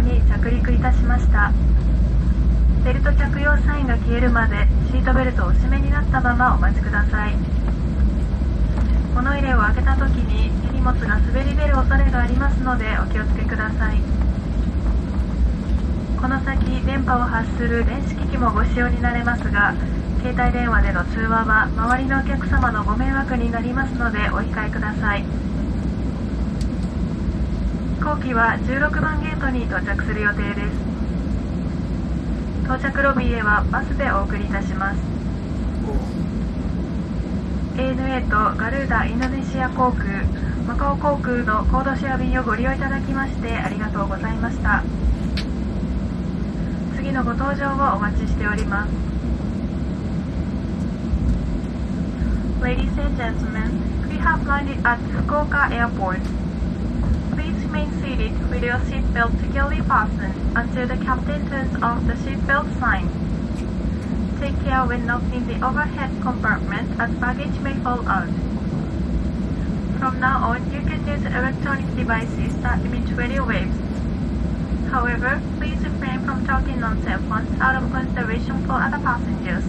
に着陸いたしました。ベルト着用サインが消えるまでシートベルトをお締めになったままお待ちください。物入れを開けた時に手荷物が滑り出る恐れがありますのでお気をつけください。この先電波を発する電子機器もご使用になれますが携帯電話での通話は周りのお客様のご迷惑になりますのでお控えください。飛行機は16番ゲートに到着する予定です。到着ロビーへはバスでお送りいたします。ANA とガルーダインドネシア航空マカオ航空のコードシェア便をご利用いただきましてありがとうございました。次のご搭乗をお待ちしております。Ladies and gentlemen, we have landed at Fukuoka Airport. Remain seated with your seatbelt securely fastened until the captain turns off the seatbelt sign. Take care when not in the overhead compartment as baggage may fall out. From now on, you can use electronic devices that emit radio waves. However, please refrain from talking on cell phones out of consideration for other passengers.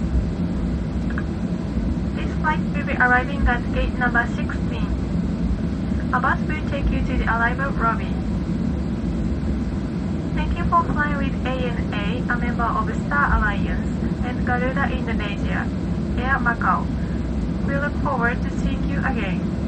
This flight will be arriving at gate number 16. A bus will take you to the arrival lobby. Thank you for flying with ANA, a member of Star Alliance, and Garuda Indonesia, Air Macau. We look forward to seeing you again.「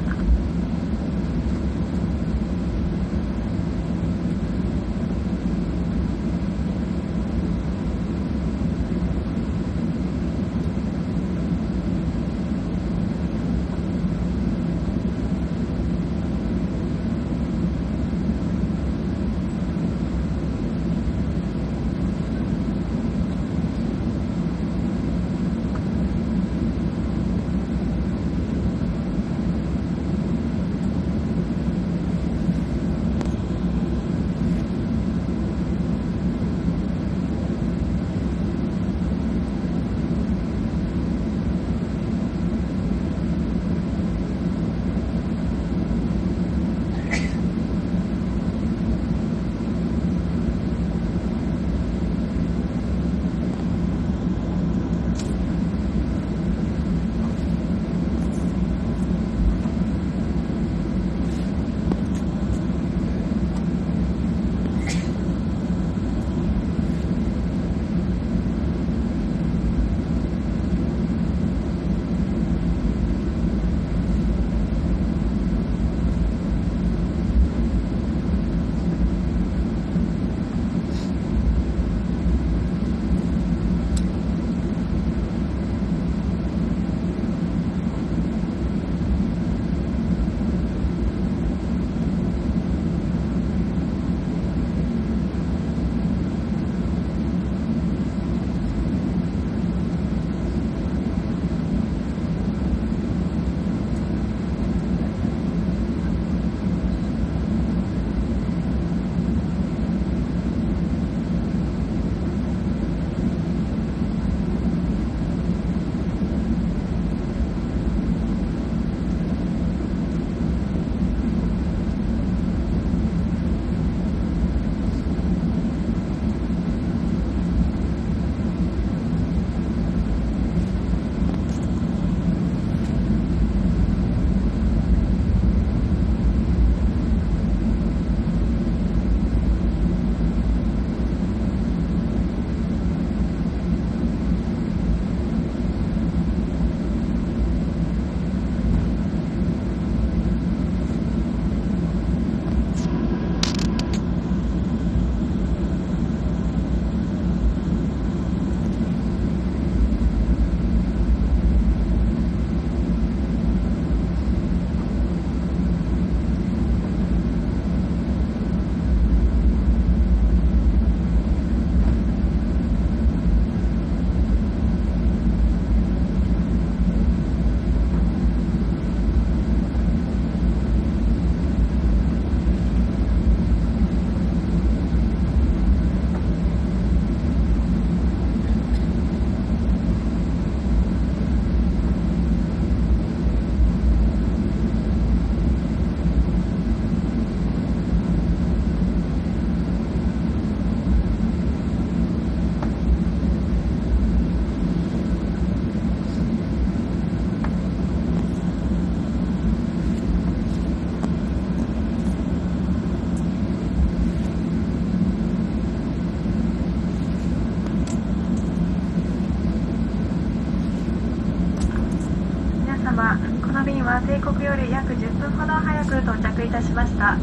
定刻より約10分ほど早く到着いたしました。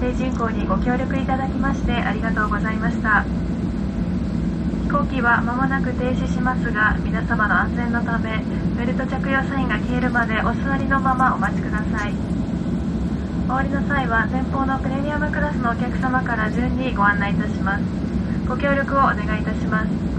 低人口にご協力いただきましてありがとうございました。飛行機は間もなく停止しますが皆様の安全のためベルト着用サインが消えるまでお座りのままお待ちください。お降りの際は前方のプレミアムクラスのお客様から順にご案内いたします。ご協力をお願いいたします。